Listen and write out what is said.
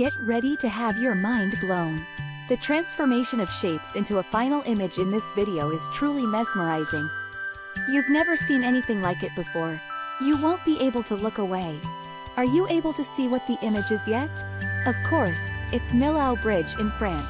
Get ready to have your mind blown. The transformation of shapes into a final image in this video is truly mesmerizing. You've never seen anything like it before. You won't be able to look away. Are you able to see what the image is yet? Of course, it's Millau Bridge in France.